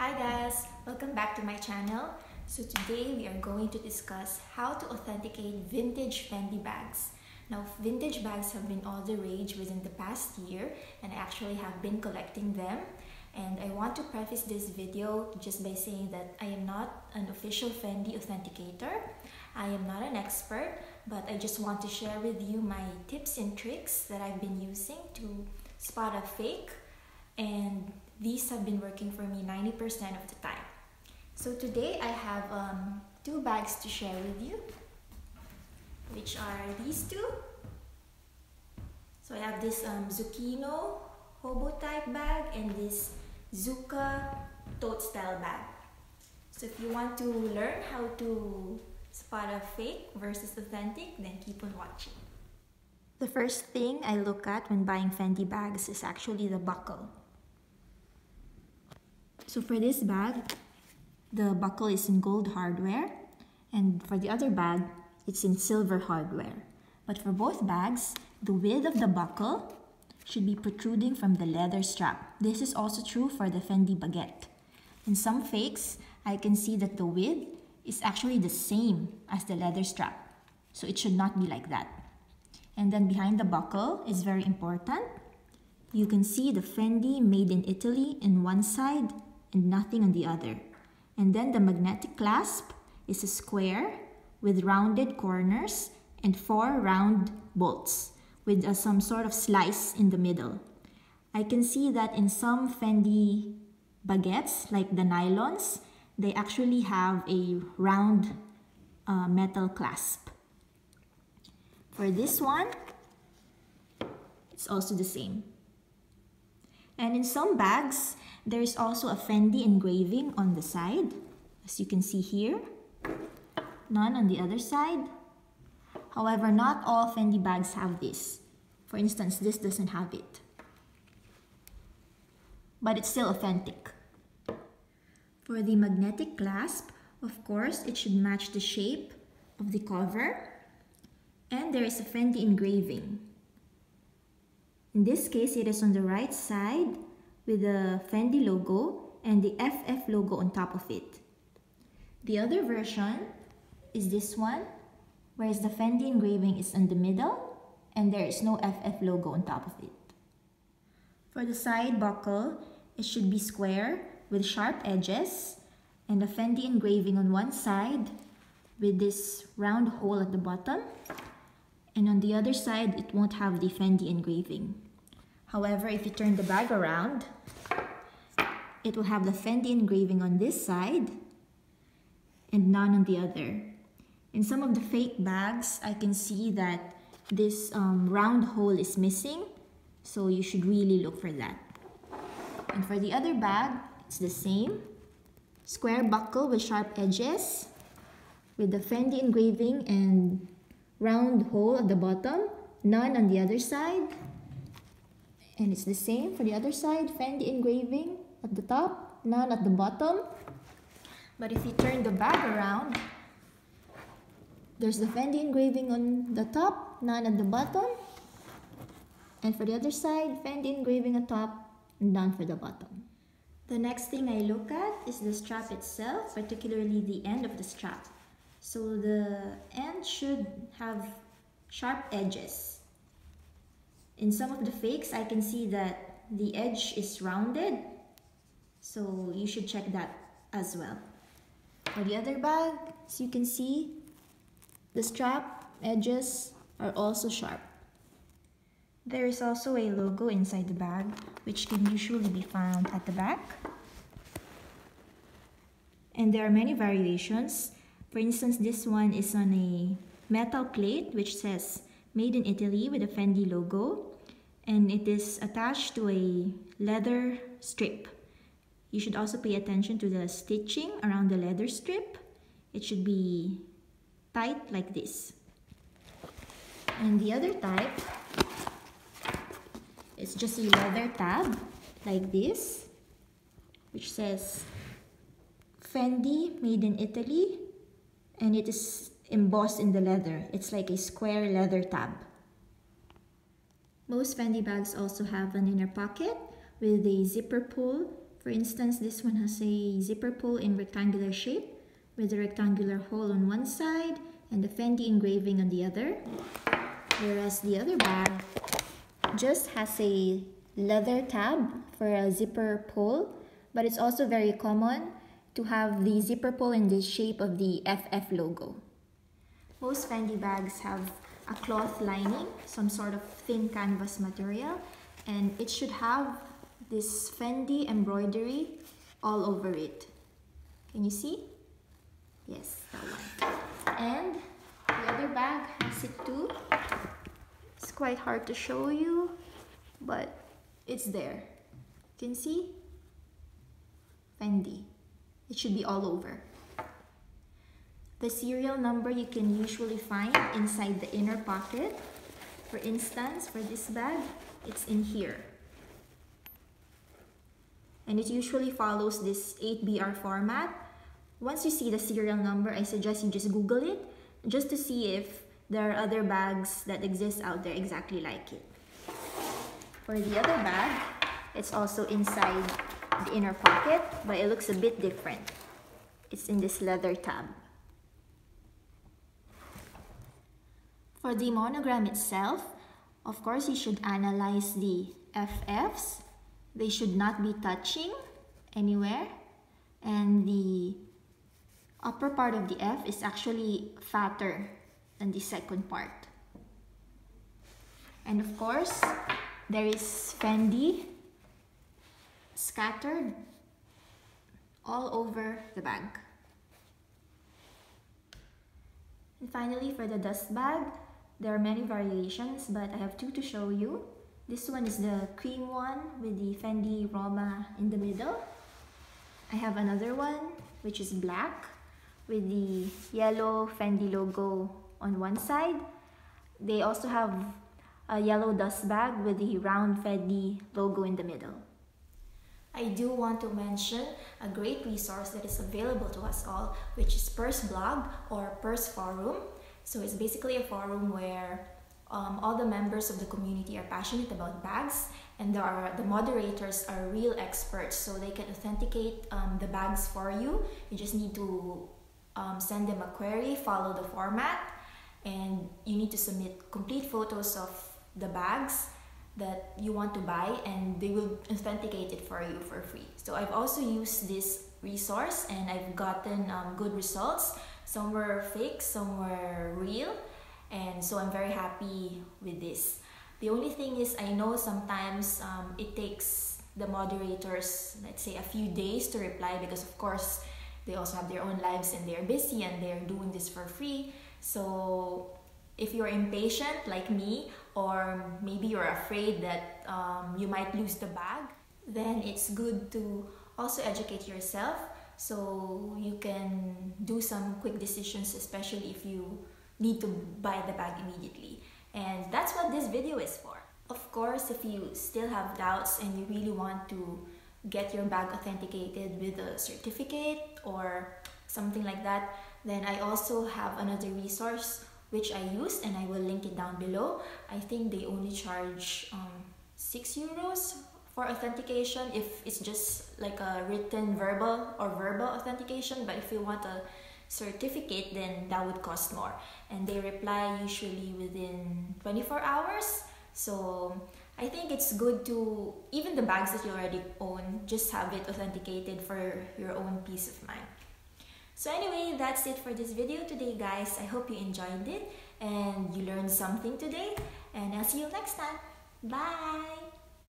Hi guys, welcome back to my channel. So today we are going to discuss how to authenticate vintage Fendi bags. Now vintage bags have been all the rage within the past year and I actually have been collecting them. And I want to preface this video just by saying that I am not an official Fendi authenticator. I am not an expert, but I just want to share with you my tips and tricks that I've been using to spot a fake and these have been working for me 90% of the time. So today I have um, two bags to share with you, which are these two. So I have this um, Zucchino hobo type bag and this Zucca tote style bag. So if you want to learn how to spot a fake versus authentic, then keep on watching. The first thing I look at when buying Fendi bags is actually the buckle. So for this bag, the buckle is in gold hardware and for the other bag, it's in silver hardware. But for both bags, the width of the buckle should be protruding from the leather strap. This is also true for the Fendi baguette. In some fakes, I can see that the width is actually the same as the leather strap. So it should not be like that. And then behind the buckle is very important. You can see the Fendi made in Italy in one side and nothing on the other. And then the magnetic clasp is a square with rounded corners and four round bolts with uh, some sort of slice in the middle. I can see that in some Fendi baguettes, like the nylons, they actually have a round uh, metal clasp. For this one, it's also the same. And in some bags, there is also a Fendi engraving on the side, as you can see here. None on the other side. However, not all Fendi bags have this. For instance, this doesn't have it. But it's still authentic. For the magnetic clasp, of course, it should match the shape of the cover. And there is a Fendi engraving. In this case, it is on the right side with the Fendi logo and the FF logo on top of it. The other version is this one, whereas the Fendi engraving is in the middle and there is no FF logo on top of it. For the side buckle, it should be square with sharp edges and a Fendi engraving on one side with this round hole at the bottom and on the other side it won't have the Fendi engraving. However, if you turn the bag around, it will have the Fendi engraving on this side and none on the other. In some of the fake bags, I can see that this um, round hole is missing, so you should really look for that. And for the other bag, it's the same. Square buckle with sharp edges, with the Fendi engraving and round hole at the bottom, none on the other side. And it's the same for the other side, Fendi engraving at the top, none at the bottom. But if you turn the bag around, there's the Fendi engraving on the top, none at the bottom. And for the other side, Fendi engraving at top, none for the bottom. The next thing I look at is the strap itself, particularly the end of the strap. So the end should have sharp edges in some of the fakes, I can see that the edge is rounded. So you should check that as well. For the other bag, as you can see, the strap edges are also sharp. There is also a logo inside the bag, which can usually be found at the back. And there are many variations. For instance, this one is on a metal plate, which says made in Italy with a Fendi logo and it is attached to a leather strip. You should also pay attention to the stitching around the leather strip. It should be tight like this. And the other type is just a leather tab like this, which says Fendi made in Italy and it is embossed in the leather. It's like a square leather tab. Most Fendi bags also have an inner pocket with a zipper pull for instance, this one has a zipper pull in rectangular shape with a rectangular hole on one side and the Fendi engraving on the other. Whereas the other bag just has a leather tab for a zipper pull, but it's also very common to have the zipper pull in the shape of the FF logo. Most Fendi bags have a cloth lining, some sort of thin canvas material, and it should have this Fendi embroidery all over it. Can you see? Yes, that one. And the other bag has it too. It's quite hard to show you, but it's there. You can see? Fendi. It should be all over. The serial number you can usually find inside the inner pocket. For instance, for this bag, it's in here. And it usually follows this 8BR format. Once you see the serial number, I suggest you just Google it just to see if there are other bags that exist out there exactly like it. For the other bag, it's also inside the inner pocket, but it looks a bit different. It's in this leather tab. For the monogram itself, of course, you should analyze the FFs. They should not be touching anywhere. And the upper part of the F is actually fatter than the second part. And of course, there is Fendi scattered all over the bag. And finally, for the dust bag, there are many variations, but I have two to show you. This one is the cream one with the Fendi Roma in the middle. I have another one, which is black with the yellow Fendi logo on one side. They also have a yellow dust bag with the round Fendi logo in the middle. I do want to mention a great resource that is available to us all, which is Purse Blog or Purse Forum. So it's basically a forum where um, all the members of the community are passionate about bags and there are the moderators are real experts so they can authenticate um, the bags for you. You just need to um, send them a query follow the format and you need to submit complete photos of the bags that you want to buy and they will authenticate it for you for free. So i've also used this resource and i've gotten um, good results some were fake, some were real, and so I'm very happy with this. The only thing is, I know sometimes um, it takes the moderators, let's say, a few days to reply because, of course, they also have their own lives and they're busy and they're doing this for free. So, if you're impatient like me, or maybe you're afraid that um, you might lose the bag, then it's good to also educate yourself so you can do some quick decisions especially if you need to buy the bag immediately. And that's what this video is for. Of course if you still have doubts and you really want to get your bag authenticated with a certificate or something like that then i also have another resource which i use and i will link it down below. I think they only charge um, 6 euros for authentication if it's just like a written verbal or verbal authentication but if you want a certificate then that would cost more. And they reply usually within 24 hours. So i think it's good to even the bags that you already own just have it authenticated for your own peace of mind. So anyway that's it for this video today guys. I hope you enjoyed it and you learned something today. And i'll see you next time. Bye